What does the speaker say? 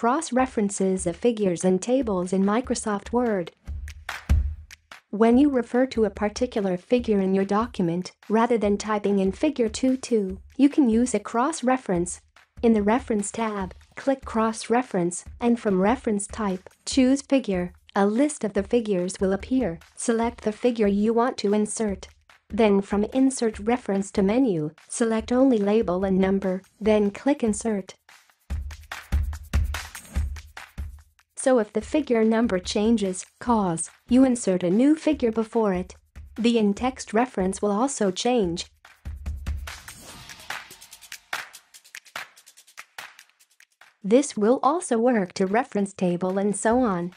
cross-references of figures and tables in Microsoft Word. When you refer to a particular figure in your document, rather than typing in figure 22, you can use a cross-reference. In the Reference tab, click Cross-reference, and from Reference Type, choose Figure. A list of the figures will appear. Select the figure you want to insert. Then from Insert Reference to menu, select only label and number, then click Insert. So if the figure number changes, cause, you insert a new figure before it. The in-text reference will also change. This will also work to reference table and so on.